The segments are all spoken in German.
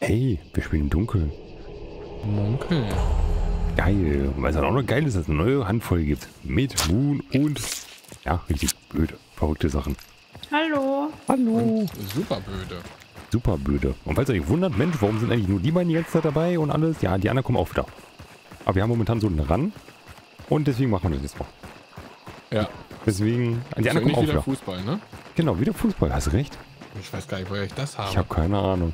Hey, wir spielen im Dunkeln. Munkel. Geil. Und was dann auch noch geil ist, dass es eine neue Handvoll gibt. Mit Moon und... Ja, richtig blöde, verrückte Sachen. Hallo. Hallo. Super blöde. Super blöde. Und falls ihr euch wundert, Mensch, warum sind eigentlich nur die beiden ganze Zeit dabei und alles? Ja, die anderen kommen auch wieder. Aber wir haben momentan so einen Ran. Und deswegen machen wir das jetzt mal. Ja. Deswegen, die Ist anderen kommen auch wieder wieder. Fußball, ne? Genau, wieder Fußball, hast recht. Ich weiß gar nicht, woher ich das habe. Ich habe keine Ahnung.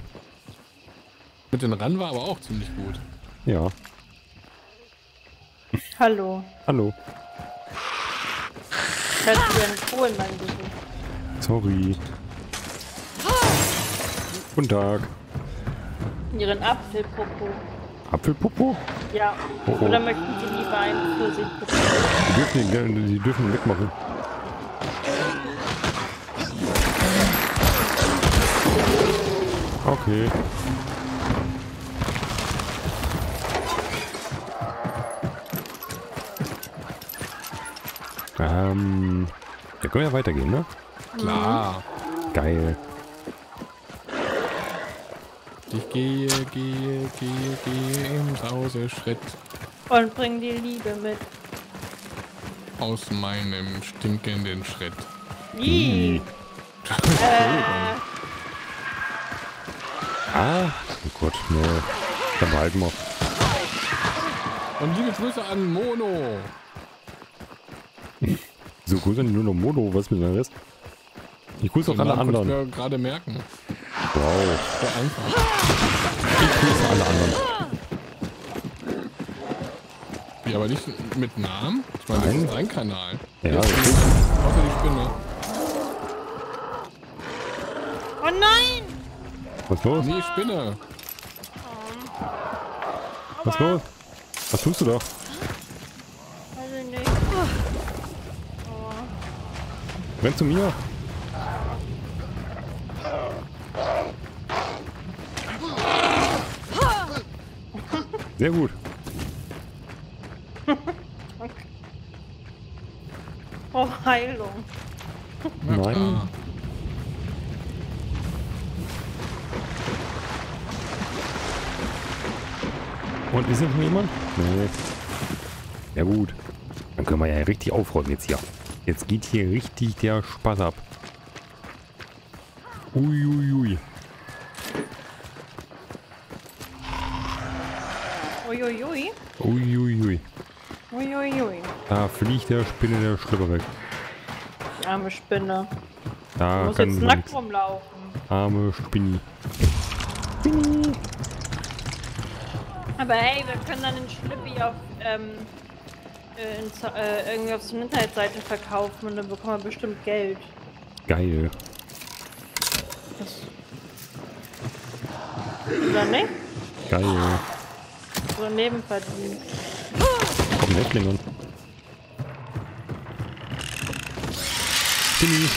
Mit den Ran war aber auch ziemlich gut. Ja. Hallo. Hallo. Ich hatte dir einen Kohl in meinem Gesicht. Sorry. Guten Tag. Ihren Apfelpopo. Apfelpopo? Ja. Oh, oh. Oder möchten Sie lieber einen Pfirsichpopo? Die dürfen ihn, gerne- die dürfen ihn wegmachen. Okay. Ähm, da können wir ja weitergehen, ne? Klar. Geil. Ich gehe, gehe, gehe, gehe im Sauseschritt Und bring die Liebe mit. aus meinem stinkenden Schritt. Ih. Äh, Ah, oh Gott, ne. Dann behalten wir. Und liebe Grüße an Mono. So grüße nur noch Mono, was mit dem Rest? Ich grüße auch alle anderen. ich mir gerade merken. Wow. So einfach. Ich grüße alle anderen. Wie, aber nicht mit Namen? Ich meine, das Nein. ist dein Kanal. Ja, Jetzt das ist- Außer die Spinne. oh nein! Was los? Nee, Spinne. Was los? Was tust du da? Renn zu mir. Sehr gut. Oh, Heilung. Nein. Und ist schon jemand? Nee. Ja gut. Dann können wir ja richtig aufräumen jetzt hier. Jetzt geht hier richtig der Spaß ab. Uiuiui. Uiuiui. Uiuiui. Uiuiui. Da fliegt der Spinne der Schlüpper weg. Arme Spinne. Da Muss kann jetzt nackt nix. rumlaufen. Arme Spinni. Aber hey, wir können dann den Schlippi auf, ähm, äh, äh, irgendwie auf so einer Internetseite verkaufen und dann bekommen wir bestimmt Geld. Geil. Oder nicht? Geil. So ein Nebenverdienst. Komm, Häftling an. Spinni.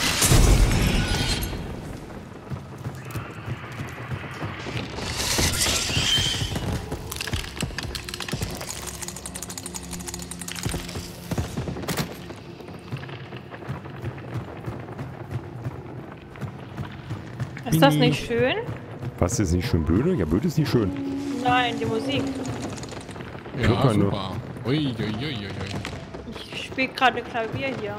Ist das nicht schön? Was ist nicht schön blöde? Ja, blöd ist nicht schön. Nein, die Musik. Ja, Guck mal super. Ui, ui, ui, ui, ui. Ich spiele gerade Klavier hier.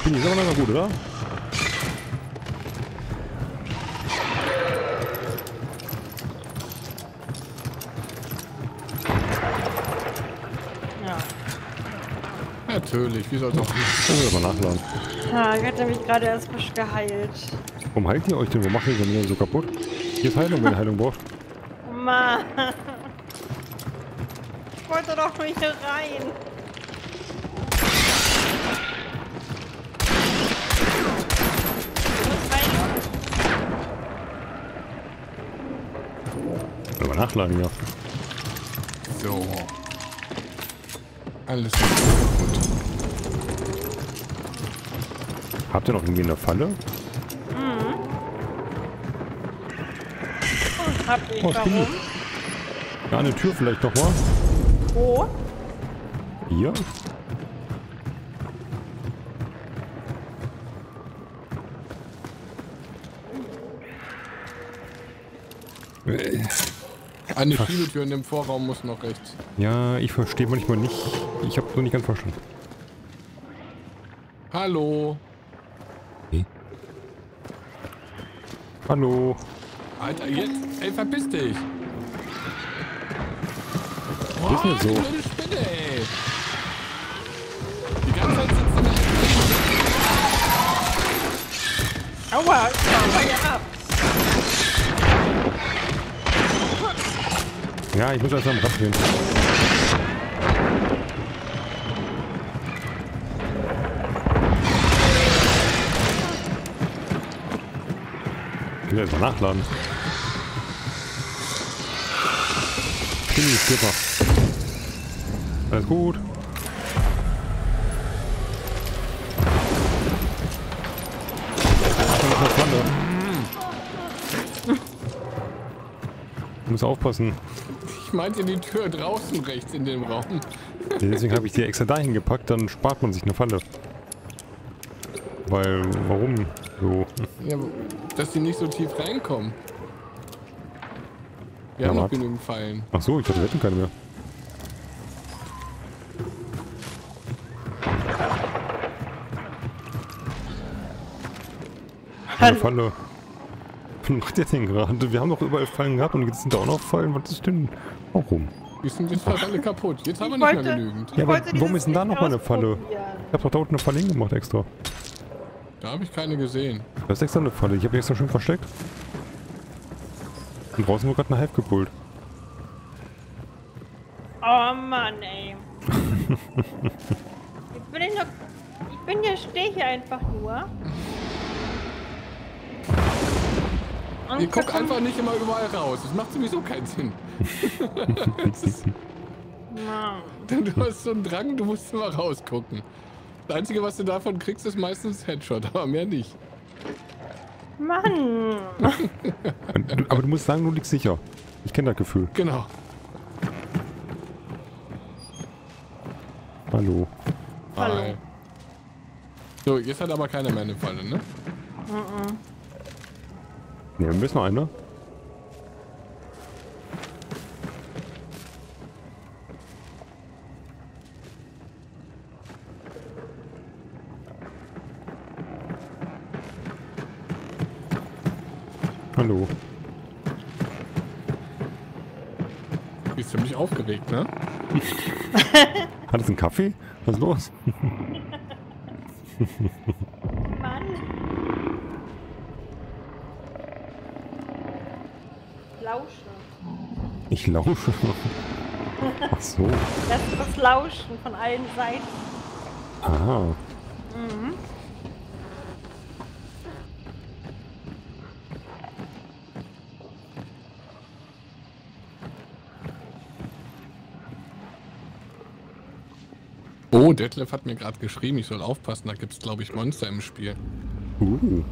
Spinni ist aber noch gut, oder? Natürlich, wie soll es auch nicht? Können wir mal nachladen. Ah, ich hatte mich gerade erst frisch geheilt. Warum halten ihr euch denn? Warum macht ihr denn so kaputt? Hier ist Heilung, wenn ihr Heilung braucht. Mann. Ich wollte doch nur hier rein. Wir nachladen, ja. So. Alles ist Habt ihr noch irgendwie eine Falle? Hab ich. Oh. Warum? Ja, eine Tür vielleicht noch mal. Wo? Hier? Eine Schiebetür in dem Vorraum muss noch rechts. Ja, ich verstehe manchmal nicht. Ich habe noch nicht ganz verstanden. Hallo. Hallo. Alter, jetzt. Ey, verpiss dich. Was ist denn so? blöde Spinne, ey. Die ganze Zeit sitzt in der Aua, hier ab. Ja, ich muss erst am Rad gehen. Ich will erst mal nachladen. Stimmi, Skipper. Alles gut. Du musst aufpassen. Ich meinte die Tür draußen rechts in dem Raum. Deswegen habe ich die extra dahin gepackt, dann spart man sich eine Falle. Weil, warum so? Ja, dass die nicht so tief reinkommen. Wir Ja, haben noch genügend Fallen. Ach so, ich dachte, wir hätten keine mehr. Eine. Falle. Was macht ihr denn gerade? Wir haben doch überall Fallen gehabt und jetzt sind da auch noch Fallen. Was ist denn? Warum? Die sind jetzt fast alle kaputt. Jetzt haben wir Ich nicht wollte- mehr genügend. Ja, aber warum ist denn da Licht noch mal eine Falle? Ich hab doch da unten eine Falle hingemacht extra. Da habe ich keine gesehen. Das ist extra eine Falle. Ich habe extra schön versteckt. Und draußen wurde gerade eine Halb gepult. Oh Mann, ey. ich bin hier noch. Ich bin hier, stehe hier einfach nur. Und Ihr guckt einfach nicht immer überall raus. Das macht sowieso keinen Sinn. Ist- du hast so einen Drang, du musst immer rausgucken. Das Einzige, was du davon kriegst, ist meistens Headshot, aber mehr nicht. Mann. Aber du musst sagen, du liegst sicher. Ich kenne das Gefühl. Genau. Hallo. Hallo. Hi. So, jetzt hat aber keiner mehr eine Falle, ne? Ne, wir müssen noch eine. Hallo. Die ist ziemlich aufgeregt, ne? Hat es einen Kaffee? Was ist los? Mann. Lausche. Ich lausche. Ach so. Das ist das Lauschen von allen Seiten. Aha. Oh, Detlef hat mir gerade geschrieben, ich soll aufpassen, da gibt es, glaube ich, Monster im Spiel. Uh.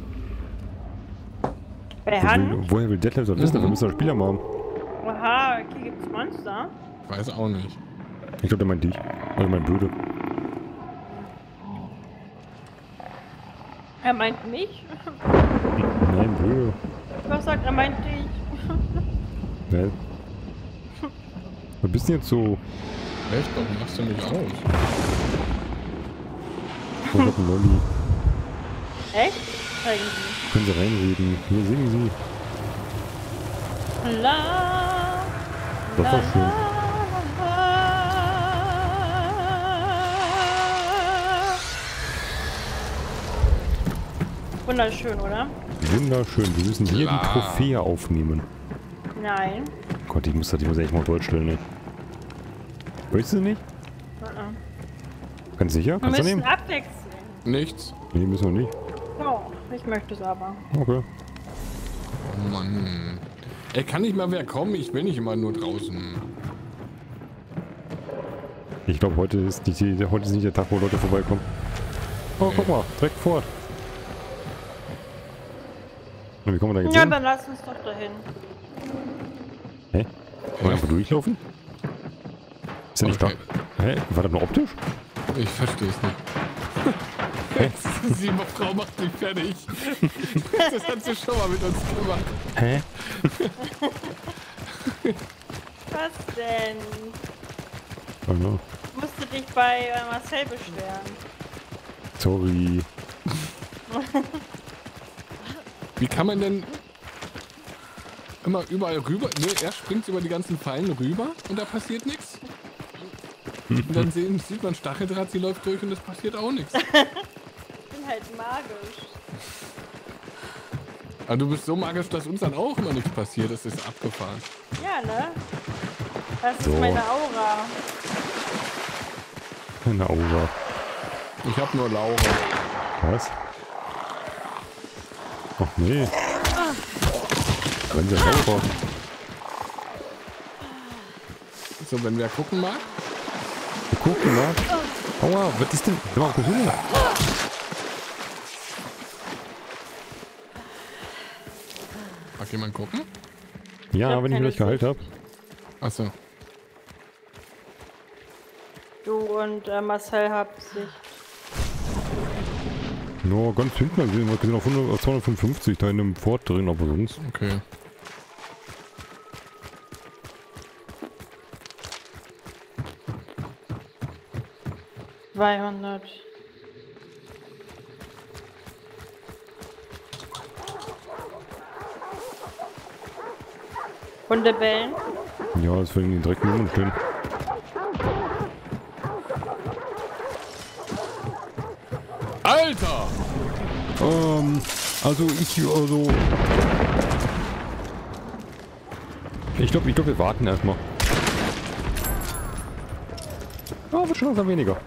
Hand? will, woher will Detlef das wissen? Wir müssen das Spieler machen. Aha, hier gibt's Monster. Ich weiß auch nicht. Ich glaube, der meint dich. Also mein Blöde. Er meint mich. Nein, Blöde. Was sagt er meint dich? Nein. Was bist du jetzt so? Echt? Warum machst du mich aus? Ich hab einen Lolli. Echt? Zeigen Sie. Können Sie reinreden? Hier singen Sie. La, Das war schön. Wunderschön, oder? Wunderschön. Wir müssen hier die. Trophäe aufnehmen. Nein. Gott, ich muss das, ich muss echt mal Deutsch stellen, ne? Möchtest du nicht? Uh-uh. Ganz sicher? Wir Kannst du müssen nehmen? abwechseln. Nichts. Nee, müssen wir nicht. Oh, ich möchte es aber. Okay. Oh Mann. Ey, kann nicht mal wer kommen? Ich will nicht immer nur draußen. Ich glaube, heute ist nicht die, heute ist nicht der Tag, wo Leute vorbeikommen. Oh, guck mal, direkt fort. Na, wie kommen wir da jetzt Ja, hin? dann lass uns doch dahin. Hä? Wollen wir einfach durchlaufen? Ist er nicht Okay. da? Hä? War das nur optisch? Ich verstehe es nicht. Die Frau macht mich fertig. Das hat sie schon mal mit uns gemacht. Hä? Was denn? Oh no. Ich musste dich bei äh, Marcel beschweren. Sorry. Wie kann man denn immer überall rüber? Ne, er springt über die ganzen Fallen rüber und da passiert nichts. Und dann sehen, sieht man Stacheldraht, sie läuft durch und es passiert auch nichts. Halt magisch. Aber du bist so magisch, dass uns dann auch immer nichts passiert. Das ist abgefahren. Ja, ne? Das So. ist meine Aura. Eine Aura. Ich habe nur Laura. Was? Ach nee. Wenn sie Aura. So, wenn wer gucken mag. Wir gucken mal. Aua, was ist denn? Sag mal, guck jemand gucken? Ja, hab wenn ich mich geheilt habe. Achso. Du und äh, Marcel habt sich. Nur ganz hinten gesehen, wir sind auf 100 auf 255 da in dem Fort drin, aber sonst. Okay. Zweihundert. Hunde bellen. Ja, das werden die direkt uns stehen. Alter! Ähm, also ich, also... Ich glaube, ich glaub, wir warten erstmal. Ja, wird schon langsam weniger.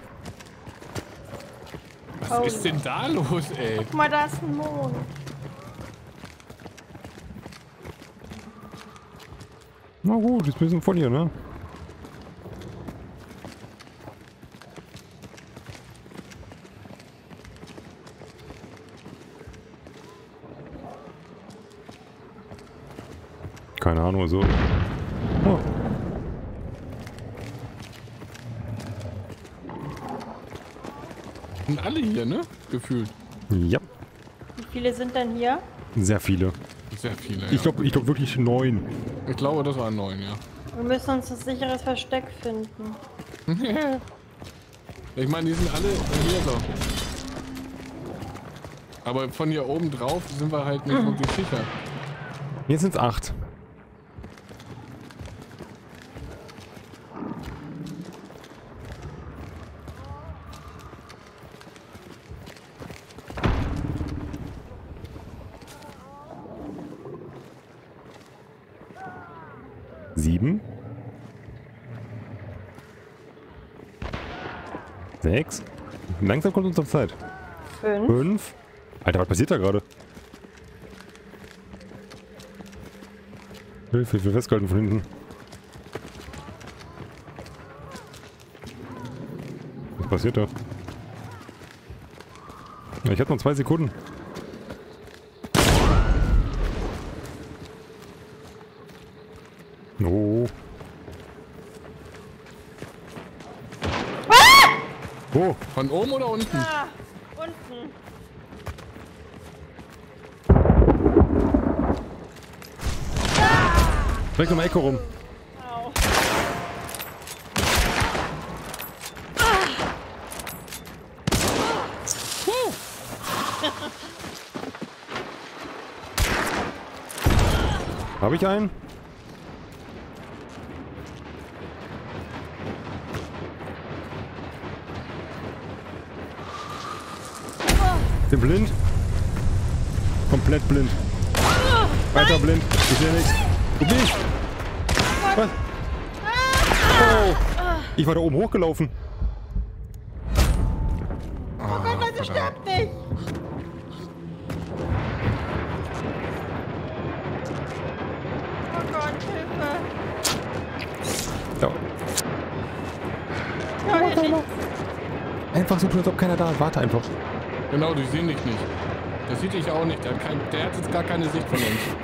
Was Oh. ist denn da los, ey? Guck mal, da ist ein Mond. Na gut, jetzt müssen wir von hier, ne? Keine Ahnung, also. Oh, Sind alle hier, ne? Gefühlt. ja, Wie viele sind denn hier? sehr viele. Sehr viele. Ich Ja. glaube ich glaub wirklich neun. Ich glaube, das waren neun, ja. Wir müssen uns ein sicheres Versteck finden. Ich meine, die sind alle hier so. Aber von hier oben drauf sind wir halt nicht wirklich sicher. Jetzt sind es acht. Sechs. Langsam kommt unsere Zeit. Fünf. Fünf. Alter, was passiert da gerade? Hilfe, ich will festgehalten von hinten. Was passiert da? Ich hab noch zwei Sekunden. Oh. Oh, Von oben oder unten? Ah, unten. direkt um Ecke rum. Au. Habe ich einen? Sind blind? Komplett blind. Weiter blind. Ich sehe nichts. Du bist. Was? Oh. Ich war da oben hochgelaufen. Oh Gott, Leute, stirbt nicht! Oh Gott, Hilfe! Ja. Einfach so tun, als ob keiner da ist. Warte einfach. Genau, die sehen dich nicht. Das sieht dich auch nicht. Der hat, kein, der hat jetzt gar keine Sicht von uns.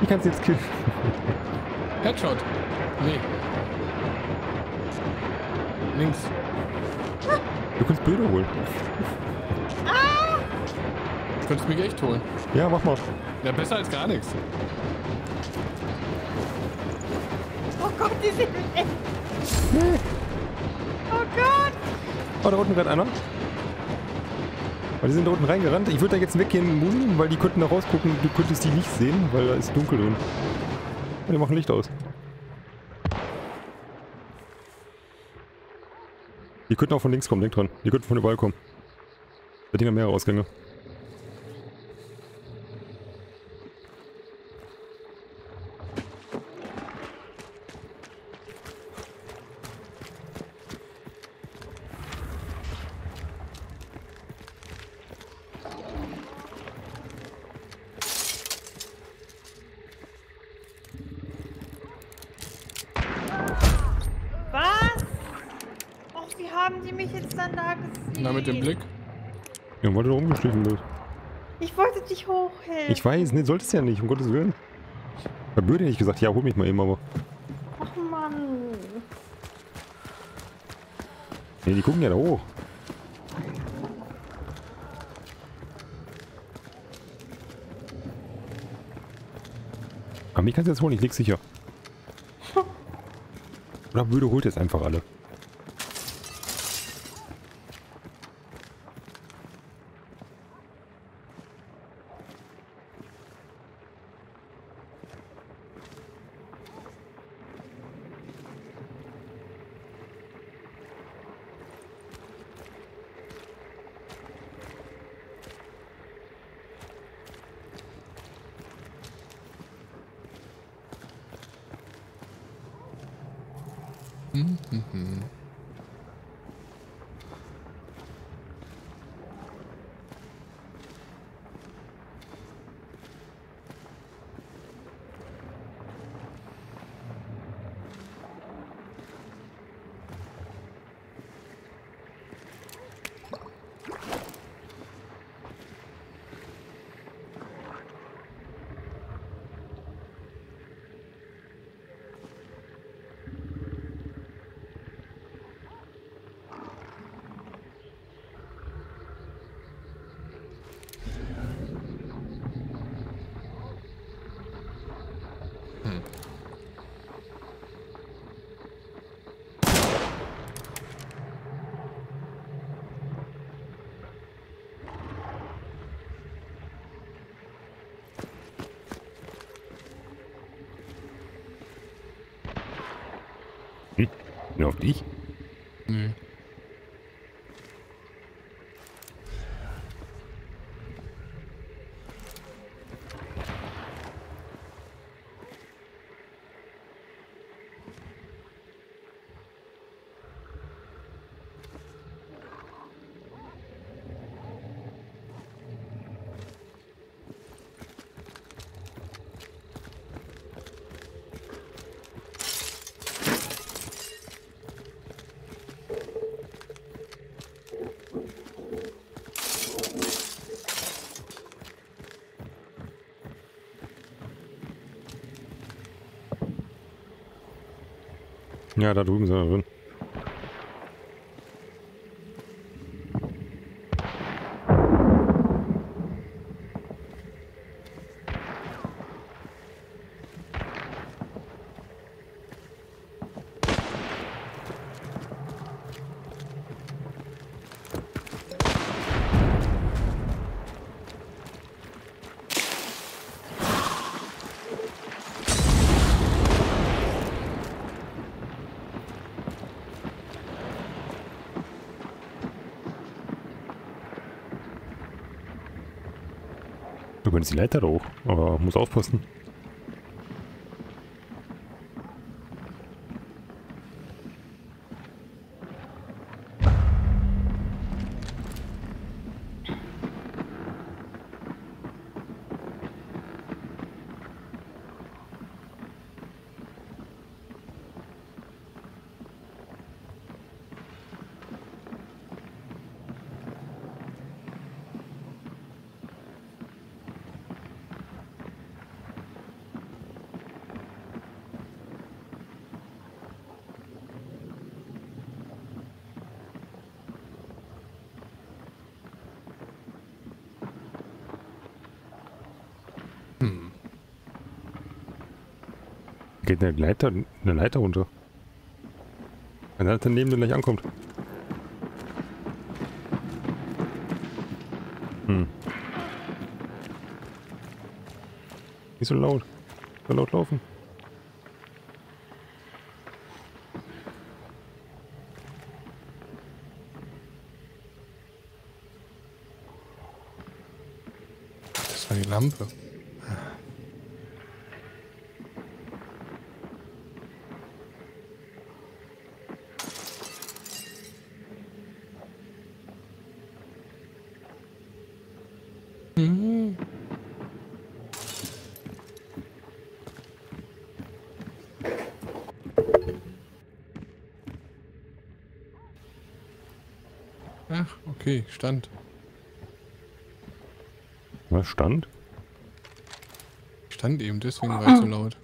Wie kannst du jetzt killen? Headshot. Nee. Links. Du kannst Bilder holen. Du könntest mich echt holen. Ja, mach mal. Ja, besser als gar nichts. Oh Gott, die sind echt. Gott. Oh, da unten rennt einer. Weil die sind da unten reingerannt. Ich würde da jetzt weggehen, Musi, weil die könnten da rausgucken. Du könntest die nicht sehen, weil da ist dunkel. Und die machen Licht aus. Die könnten auch von links kommen, denk dran. Die könnten von überall kommen. Da Ding hat mehrere Ausgänge. Was? Och, wie haben die mich jetzt dann da gesehen? Na, mit dem Blick. Ja, weil du da rumgeschlichen bist. Ich wollte dich hochhelfen. Ich weiß, nee, solltest du ja nicht, um Gottes Willen. Böde hätte ich gesagt, ja, hol mich mal eben, aber... Ach Mann. Nee, die gucken ja da hoch. Aber mich kannst du jetzt holen, ich leg sicher. Oder Böde holt jetzt einfach alle. Ja, auf dich? Nee. Ja, da drüben sind wir drin. Du könntest die Leiter hoch, aber muss aufpassen. Geht eine Leiter, eine Leiter runter. Wenn er daneben gleich ankommt. Hm. Nicht so laut. So laut laufen. Das war die Lampe. Mhm. Ach, okay, stand. Was stand? Stand eben, deswegen war ich so laut.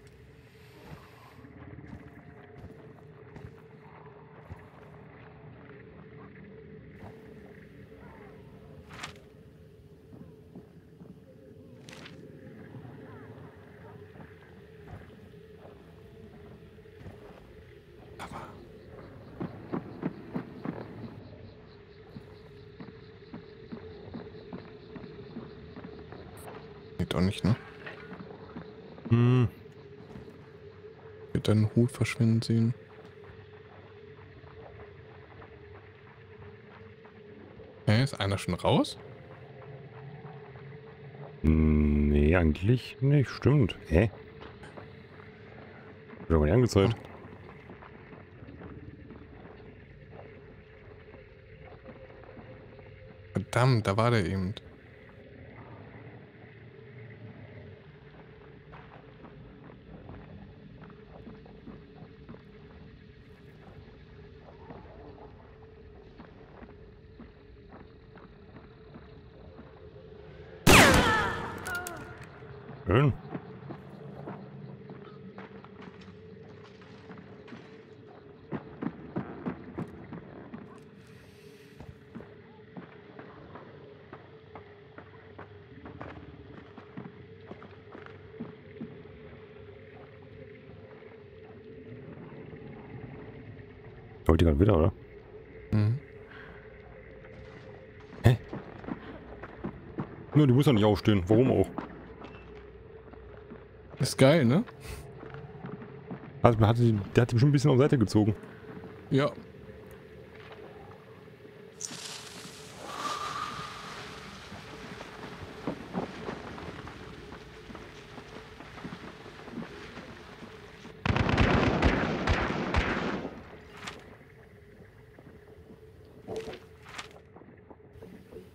Deinen Hut verschwinden sehen. Hä, ist einer schon raus? Nee, eigentlich nicht. Stimmt. Hä? Wird aber nicht angezeigt. Verdammt, da war der eben. Schön. Heute gerade wieder, oder? Mhm. Ja, die muss ja nicht aufstehen. Warum auch? Ist geil, ne? Also, hat die, der hat die bestimmt ein bisschen auf Seite gezogen. Ja.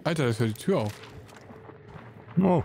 Alter, da ist ja die Tür auf. Oh.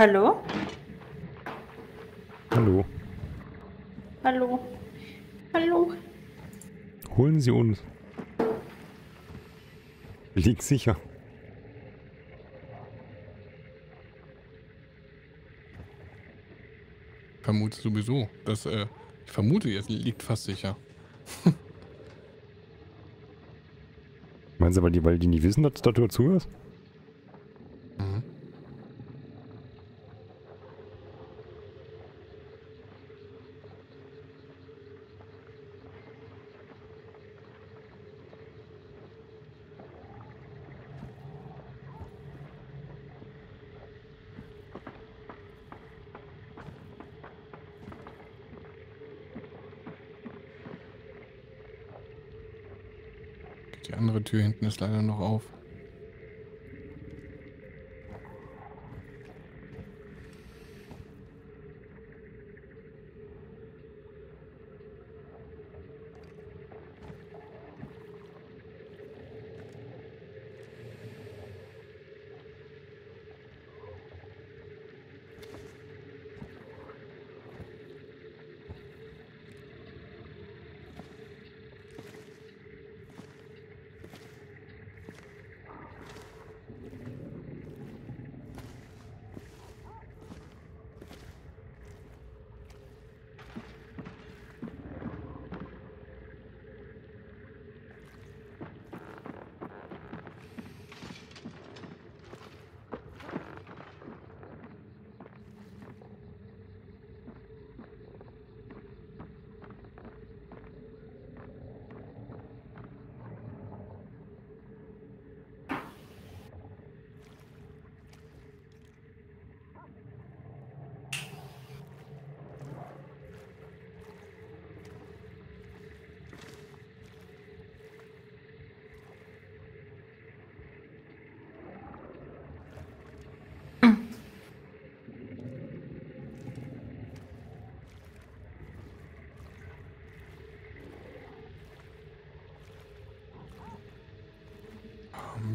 Hallo? Hallo. Hallo? Hallo? Holen Sie uns. Liegt sicher. Vermute sowieso. Das, äh, ich vermute, jetzt liegt fast sicher. Meinen Sie, weil die, weil die nicht wissen, dass du dazu ist? Mhm. Die hinten ist leider noch auf.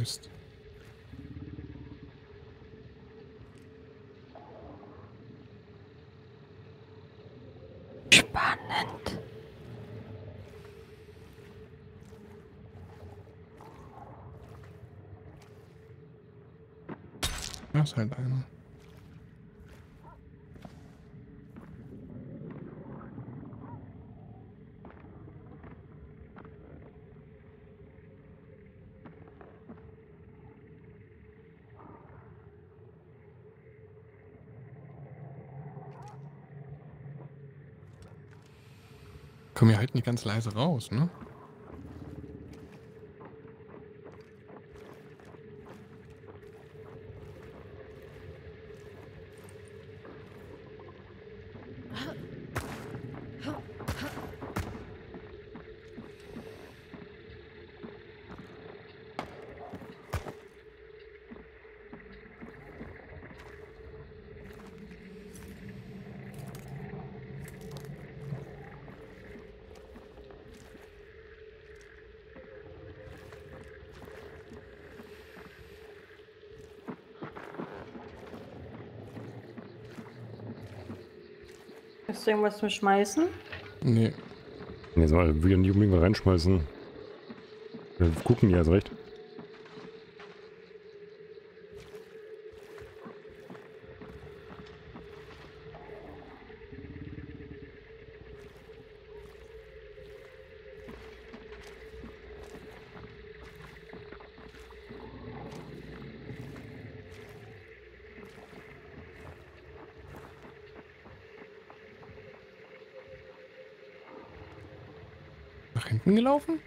Mist. Spannend. Ja, ist halt einer. Komm hier halt nicht ganz leise raus, ne? Hast du irgendwas zum Schmeißen? Nee. Nee, soll will ja nicht unbedingt mal reinschmeißen. Wir gucken die erst recht. Hinten gelaufen?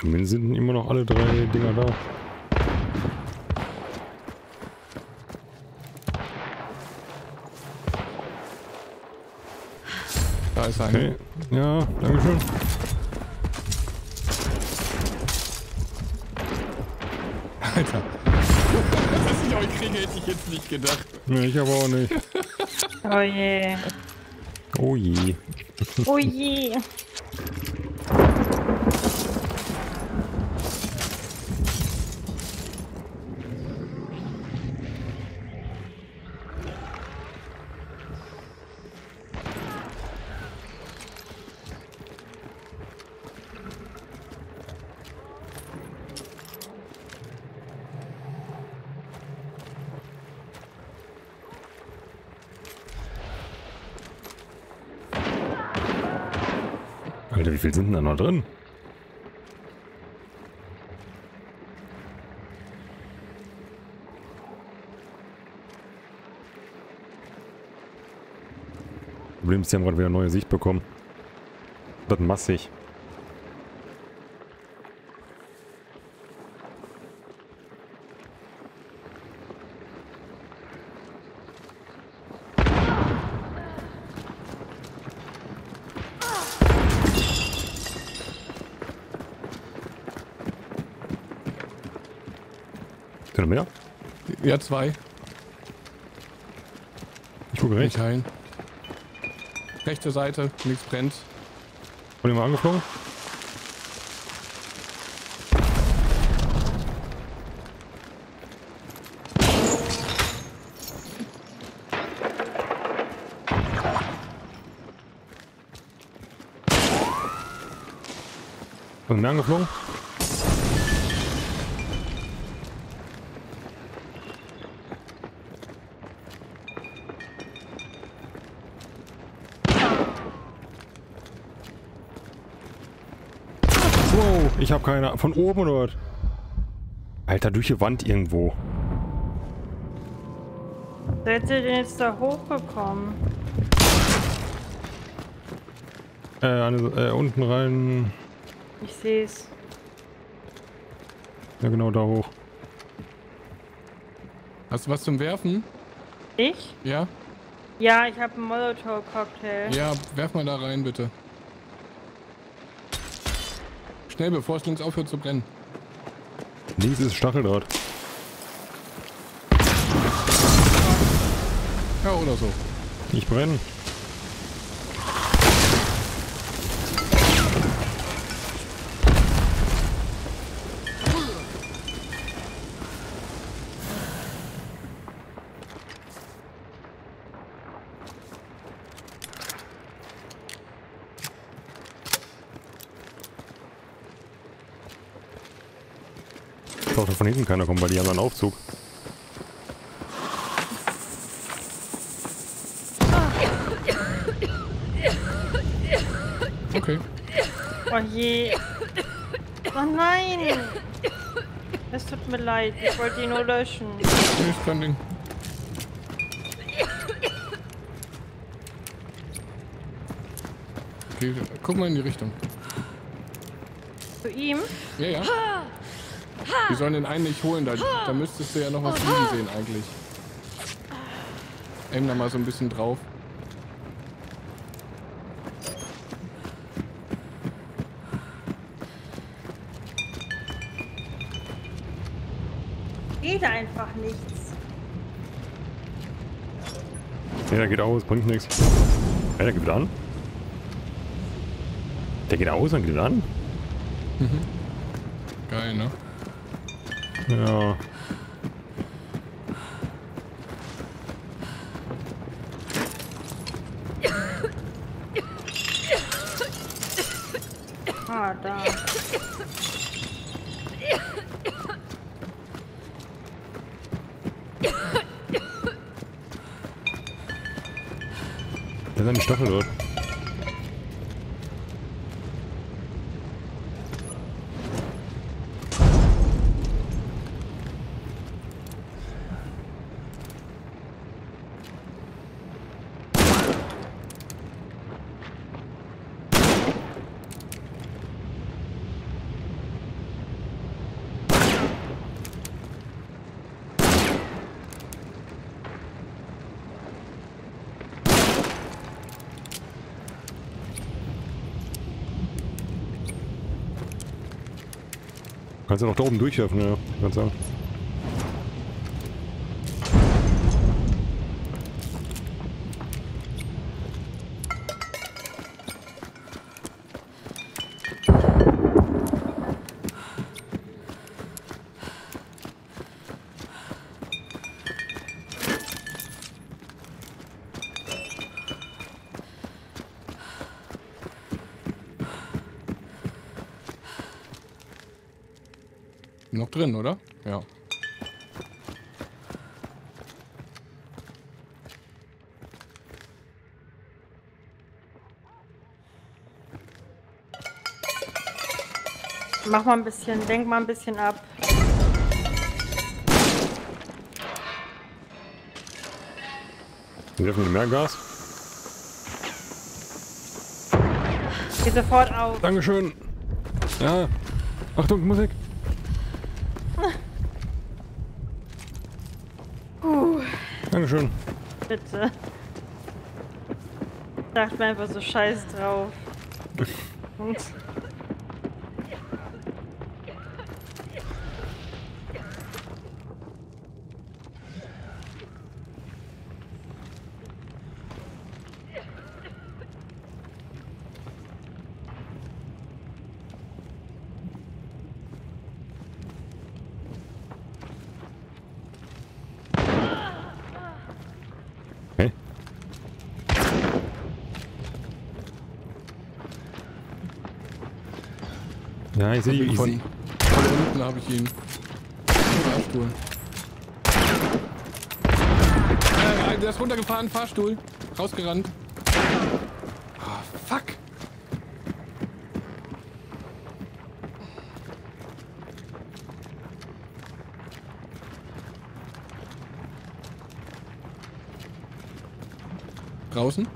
Zumindest sind immer noch alle drei Dinger da. Da ist einer. Okay. Ja, dankeschön. Alter. Dass ich euch kriege, hätte ich jetzt nicht gedacht. Nee, ich aber auch nicht. Oh je. Oh je. Oh je. Viel sind denn da noch drin? Problem ist, die haben gerade wieder neue Sicht bekommen. Das massig. Sind noch mehr? Ja, zwei. Ich gucke Nicht recht. heilen. Rechte Seite, nichts brennt. Dem mal angeflogen? Von mir angeflogen? Wow, ich habe keine. Von oben oder was? Alter, durch die Wand irgendwo. Seid ihr denn jetzt da hochgekommen? Äh, eine, äh, unten rein. Ich seh's. Ja, genau da hoch. Hast du was zum Werfen? Ich? Ja? Ja, ich habe einen Molotow-Cocktail. Ja, werf mal da rein, bitte. Schnell, bevor es links aufhört zu brennen. Links ist Stacheldraht. Ja, oder so. Ich brenne. Doch, von hinten keiner kommt, weil die haben einen Aufzug. Okay. Oh je. Oh nein. Es tut mir leid, ich wollte ihn nur löschen. Nee, ist kein Ding. Okay, guck mal in die Richtung. Zu ihm? Ja, ja. Wir sollen den einen nicht holen, da, da müsstest du ja noch was liegen sehen eigentlich. Aim da mal so ein bisschen drauf. Geht einfach nichts. Ne, der geht aus, bringt nichts. Ja, der geht wieder an. Der geht aus, dann geht wieder an. Geil, ne? Ja. Ah, da. Der ist eine Staffel Kannst du noch da oben durchwerfen, ja. Kannst sagen. Mach mal ein bisschen, denk mal ein bisschen ab. Wir werfen mehr Gas. Geh sofort auf. Dankeschön. Ja. Achtung, Musik. Dankeschön. Bitte. Dachte mir einfach so scheiß drauf. Und Ja, ich sehe Von, von unten habe ich ihn. Fahrstuhl. Äh, der ist runtergefahren, Fahrstuhl. Rausgerannt. Ah, fuck. Draußen?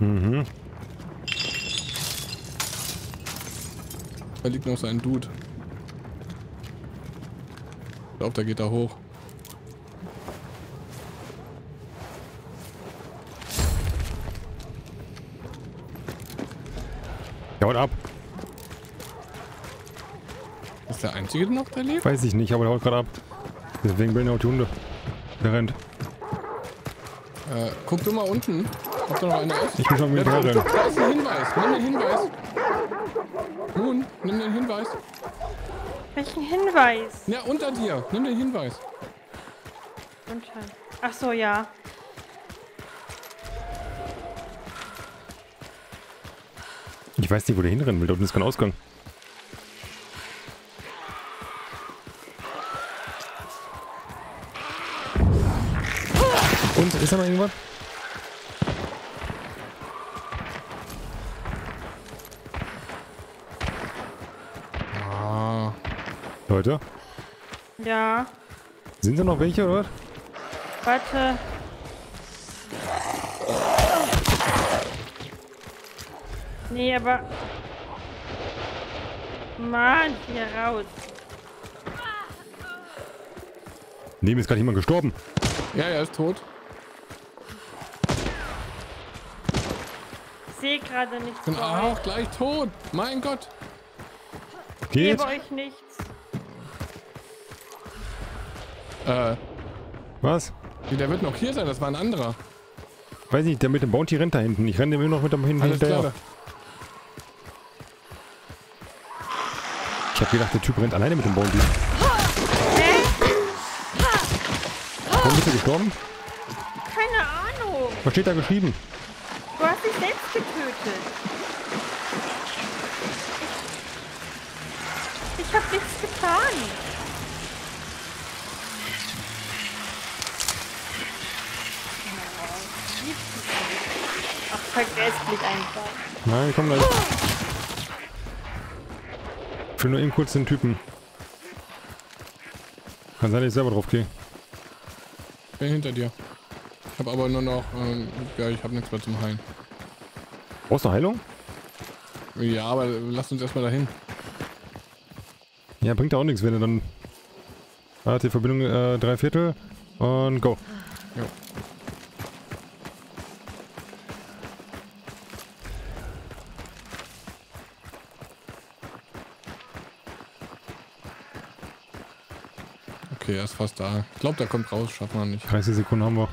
Mhm. Da liegt noch so ein Dude. Ich glaube, der geht da hoch. Der haut ab. Ist der einzige, der noch da lebt? Weiß ich nicht, aber der haut gerade ab. Deswegen bin ich auch die Hunde. Der rennt. Äh, guck du mal unten, ob da noch einer ist. Ich muss schon ist ein Hinweis. Nimm den Hinweis den Hinweis. Welchen Hinweis? Ja, unter dir. Nimm den Hinweis. Unter. Ach so, ja. Ich weiß nicht, wo der hinrennen will. Da unten ist kein Ausgang. Und ist da noch irgendwas? Leute, Ja, sind da noch welche, oder? was? warte. Nee, aber... Mann, hier raus. Neben ist gerade jemand gestorben. ja, er ist tot. Ich sehe gerade nichts. Bin für auch gleich tot. Mein Gott. Ich Geht. gebe euch nichts. Äh, Was? der wird noch hier sein. Das war ein anderer. Weiß nicht, der mit dem Bounty rennt da hinten. Ich renne immer noch mit dem hinten Alles hinterher. klar. Ich hab gedacht, der Typ rennt alleine mit dem Bounty. Hä? Warum bist du gestorben? Keine Ahnung. Was steht da geschrieben? Du hast dich selbst getötet. Ich, ich hab nichts getan. Ach, vergesst mich einfach. Nein, komm gleich. Ich will nur eben kurz den Typen. Kann sein, dass ich selber drauf gehe. Bin hinter dir. Ich habe aber nur noch, ähm, ja, ich habe nichts mehr zum Heilen. Brauchst du Heilung? Ja, aber lass uns erstmal dahin. Ja, bringt ja auch nichts, wenn du dann... Ah, die Verbindung äh, drei Viertel und go. Okay, er ist fast da. Ich glaube, der kommt raus, schaffen wir nicht. 30 Sekunden haben wir.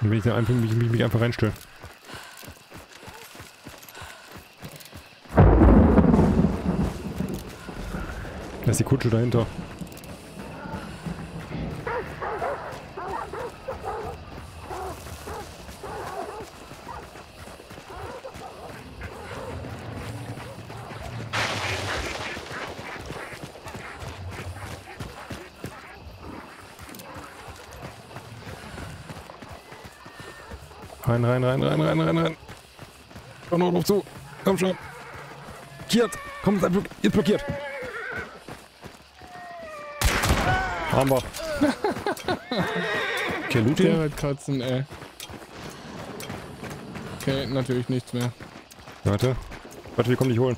Und wenn ich da einfach mich, mich, mich einfach reinstelle. Da ist die Kutsche dahinter. Rein, rein, rein, rein, rein, rein, rein. Komm noch drauf zu. Komm schon. Blockiert. Komm, seid block jetzt blockiert. Haben wir. Okay, loot Der wird kotzen, ey. Okay, natürlich nichts mehr. Warte. Warte, wir kommen dich holen.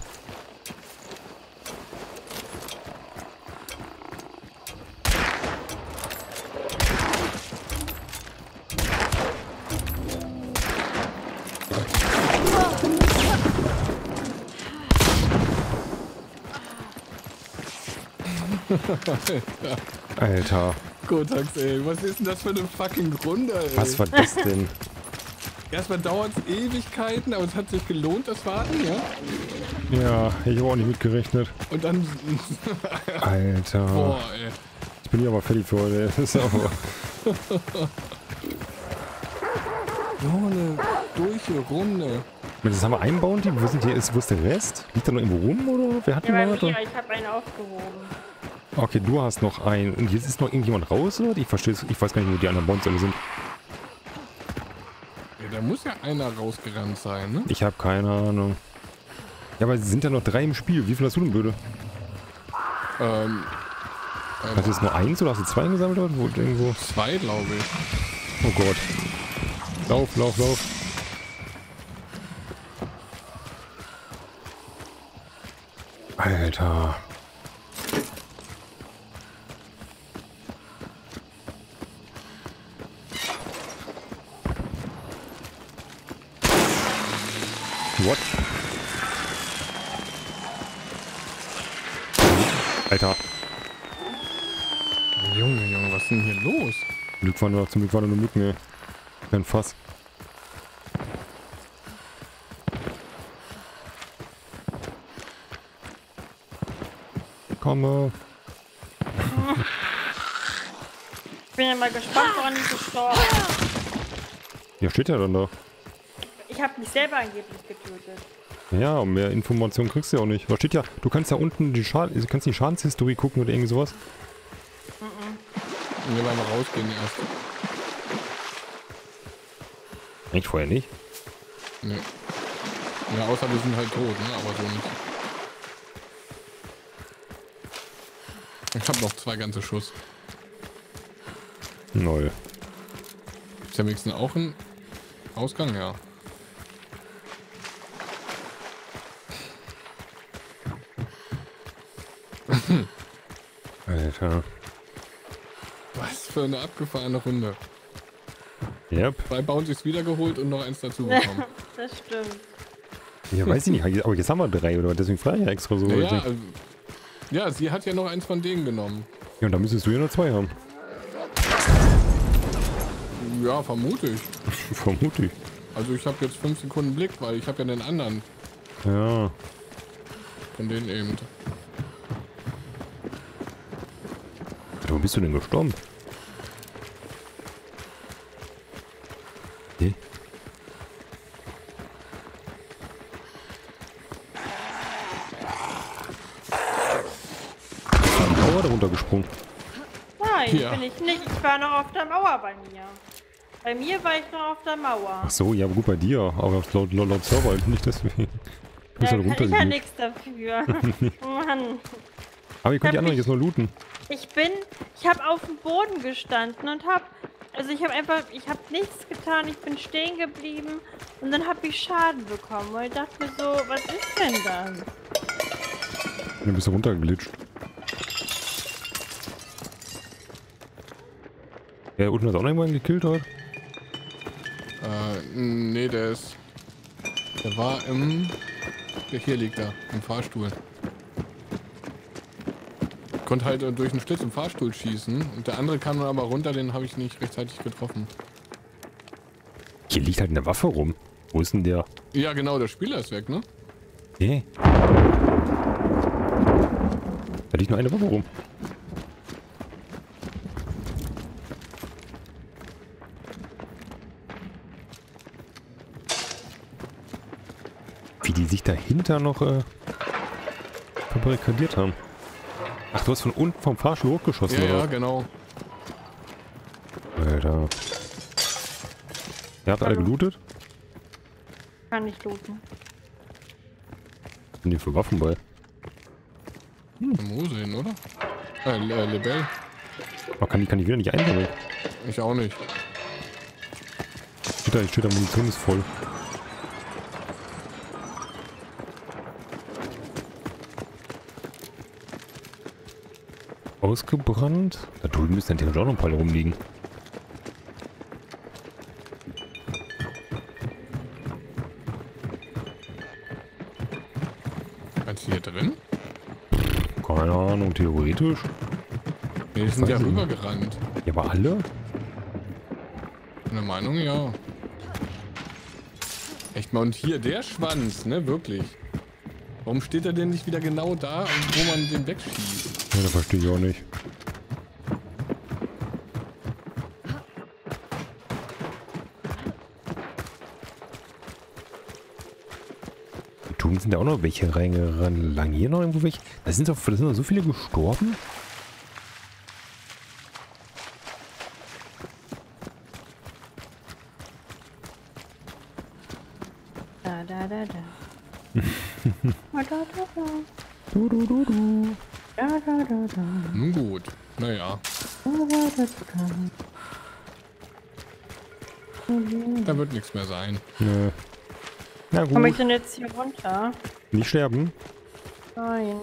Alter, Kotax, ey. Was ist denn das für eine fucking Runde, ey? was war das denn? Erstmal dauert es Ewigkeiten, aber es hat sich gelohnt, das Warten, ja? Ja, ich habe auch nicht mitgerechnet. Und dann. Alter. Boah, ey. Ich bin hier aber fertig für heute. Das ist aber So eine durche Runde. Das haben wir einen Bounty. Wo, sind die, ist, wo ist der Rest? Liegt da noch irgendwo rum oder? Wer hat Ja, den ich habe einen aufgehoben. Okay, du hast noch einen. Und jetzt ist noch irgendjemand raus, oder? Ich verstehe Ich weiß gar nicht, wo die anderen Bounties alle sind. Ja, da muss ja einer rausgerannt sein, ne? Ich habe keine Ahnung. Ja, aber es sind ja noch drei im Spiel. Wie viel hast du denn, Böde? Ähm, Hast du jetzt nur eins oder hast du zwei gesammelt? Oder? Wo, irgendwo? zwei, glaube ich. Oh Gott. Lauf, lauf, lauf. Alter. What? Alter. Junge, Junge, was ist denn hier los? Glück waren nur, zum Glück waren nur Mücken, ey. Kein Fass. Komme. Ich bin ja mal gespannt, woran ich gestorben Ja, steht ja dann da. Ich habe mich selber angeblich. Ja, und mehr Informationen kriegst du ja auch nicht. Was steht ja? Du kannst ja unten die Schaden, du kannst die Schadenshistorie gucken oder irgendwie sowas. Wir wollen mal rausgehen erst. Eigentlich vorher nicht. Nee. Ja, außer wir sind halt tot, ne? Aber so nicht. Ich habe noch zwei ganze Schuss. Null. Ist ja wenigstens auch ein Ausgang, ja. Alter. Was für eine abgefahrene Runde. Yep. Zwei Bounties wiedergeholt und noch eins dazu bekommen. das stimmt. Ja, weiß ich nicht. Aber jetzt haben wir drei, oder? Deswegen frage ich ja extra so. Naja, ja, also, ja, sie hat ja noch eins von denen genommen. und dann müsstest du ja nur zwei haben. Ja, vermute ich. Vermute ich. Also ich habe jetzt fünf Sekunden Blick, weil ich habe ja den anderen Ja. von denen eben. Bist du denn gestorben? Hä? Ist da ein Mauer darunter gesprungen? Nein, Ja. bin ich nicht. Ich war noch auf der Mauer bei mir. Bei mir war ich noch auf der Mauer. Ach so, ja, aber gut bei dir. Aber laut, laut, laut Server nicht deswegen. Du bist Da halt kann ich ja nichts dafür. Mann. Aber ihr könnt die anderen jetzt nur looten. Ich bin, ich habe auf dem Boden gestanden und habe, also ich habe einfach, ich habe nichts getan, ich bin stehen geblieben und dann habe ich Schaden bekommen, weil ich dachte mir so, was ist denn? Dann bist du runtergeglitscht. Ja, unten hat auch noch jemand gekillt heute. Äh, nee, der ist. Der war im. Der hier liegt er, im Fahrstuhl. Konnte halt äh, durch den Schlitz im Fahrstuhl schießen. Und der andere kam dann aber runter, den habe ich nicht rechtzeitig getroffen. Hier liegt halt eine Waffe rum. Wo ist denn der? Ja, genau, der Spieler ist weg, ne? Hä? Da liegt nur eine Waffe rum. Wie die sich dahinter noch äh, verbarrikadiert haben. Ach, du hast von unten vom Fahrstuhl hochgeschossen, Ja, ja, oder? genau. Alter. Ihr habt alle gelootet? Kann ich looten. Was sind die für Waffen bei? Wo sehen, oder? Äh, Le- äh, Lebel. Man kann die, kann die wieder nicht einsammeln. Ich auch nicht. Steht da, steht da, Munition ist voll. Ausgebrannt? Da drüben müssen natürlich auch noch ein paar rumliegen. Du hier drin? Keine Ahnung, theoretisch. Nee, die sind ja rübergerannt. Ja, aber alle? In der Meinung, ja. Echt mal, und hier der Schwanz, ne, wirklich. Warum steht er denn nicht wieder genau da, wo man den wegschießt? Ja, das verstehe ich auch nicht. Da drüben sind ja auch noch welche reingerannt. Lang hier noch irgendwo welche? Da sind doch, da sind doch so viele gestorben. Da, da, da, da. da, da, da, da. Du, du, du, du. Da, da, da, da. Nun gut. Naja, Da, da, da, da. da wird nichts mehr sein. Nö. Na Komme ich gut, denn jetzt hier runter? nicht sterben. Nein.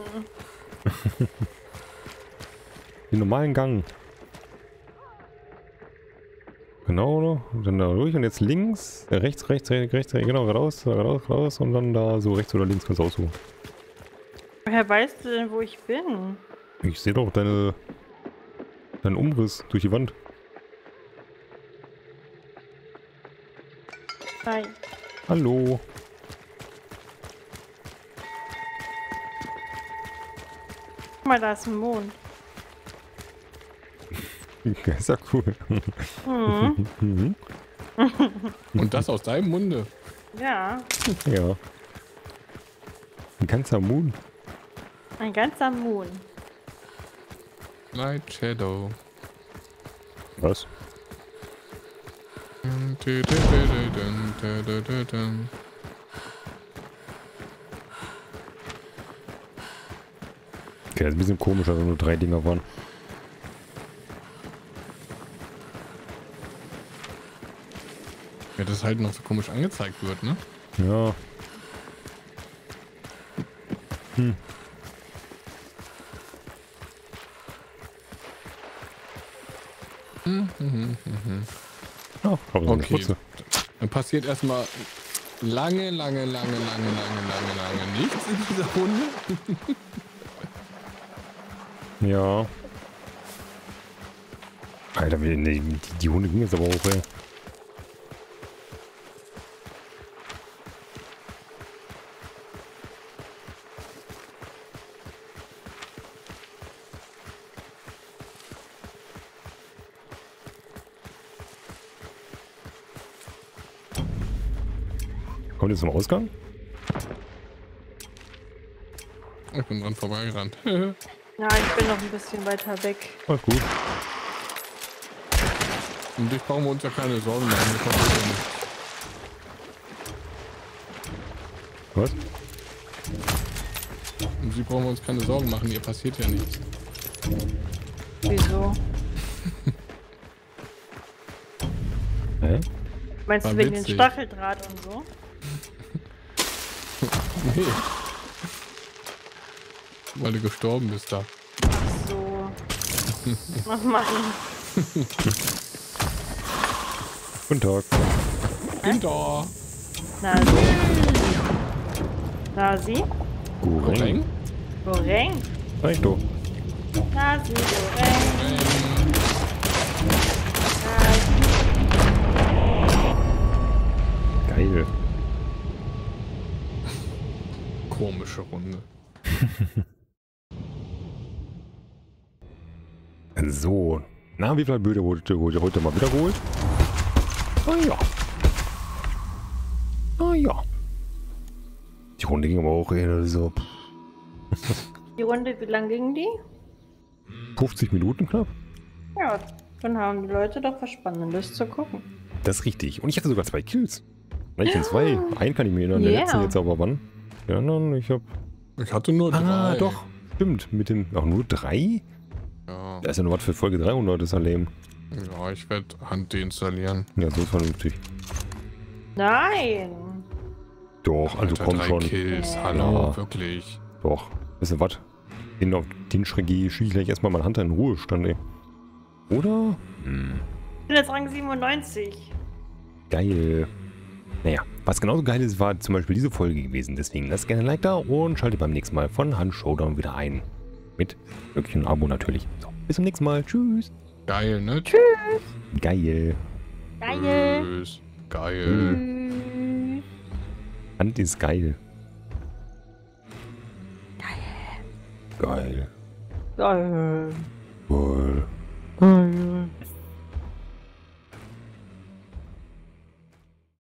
Den normalen Gang. Genau, und dann da durch und jetzt links, äh, rechts, rechts, rechts, rechts, genau, geradeaus, geradeaus, geradeaus und dann da so rechts oder links kannst du aussuchen. Woher weißt du denn, wo ich bin? Ich sehe doch deine, deinen Umriss durch die Wand. Nein. Hallo. Guck mal, da ist ein Mond. Ja, ist ja cool. Mhm. Und das aus deinem Munde. Ja, Ja. Ein ganzer Moon. Ein ganzer Moon. Light Shadow. Was? Okay, das ist ein bisschen komisch, dass nur drei Dinger waren. Ja, das halt noch so komisch angezeigt wird, ne? Ja. Hm. Mhm, mhm, mhm. Ja, aber so eine Okay. Spritze. Dann passiert erstmal lange, lange, lange, lange, lange, lange, lange nichts in dieser Runde. Ja. Alter, die, die Hunde ging jetzt aber auch, ey. Zum Ausgang? Ich bin dran vorbeigerannt. Ja, ich bin noch ein bisschen weiter weg. Alles gut. Um dich brauchen wir uns ja keine Sorgen machen. Was? Um sie brauchen wir uns keine Sorgen machen. Ihr passiert ja nichts. Wieso? Hä? Meinst War du wegen den witzig. Stacheldraht und so? Nee. Weil du gestorben bist da. Ach so. Ach Mann. Guten Tag. Hinter. Na sie. Na sie? Goreng. Goreng. Doch. Na sie, Goreng. Komische Runde. So. Na, wie viele Böde wurde, wurde heute mal wiederholt? Ah ja. Ah ja. Die Runde ging aber auch eher so Die Runde, wie lang ging die? 50 Minuten knapp. Ja, dann haben die Leute doch was Spannendes zu gucken. Das ist richtig. Und ich hatte sogar zwei Kills. Nein, ich bin zwei. Einen kann ich mir erinnern. Der Yeah. letzte jetzt aber wann? Ja, anderen, ich hab... Ich hatte nur Ah, drei. doch. Stimmt. Mit den... Ach, nur drei? Ja, Da ist ja nur was für Folge 300, ist ja lame. ja ich werde Hand deinstallieren. Ja, so ist vernünftig. Nein. Doch, also Alter, komm drei schon. Kills, Ja. hallo, Ja. wirklich. Doch. Weißt du was? Den auf den Schreck gehe, schiebe ich gleich erstmal meine Hand in Ruhestand, ey. Oder? Hm. Ich bin jetzt Rang 97. Geil. Naja, was genauso geil ist, war zum Beispiel diese Folge gewesen. Deswegen lasst gerne ein Like da und schaltet beim nächsten Mal von Hand Showdown wieder ein. Mit wirklich einem Abo natürlich. So, bis zum nächsten Mal. Tschüss. Geil, ne? Geil. Geil. Tschüss. Geil. Tschüss. Hand ist geil. Geil. Geil. Geil.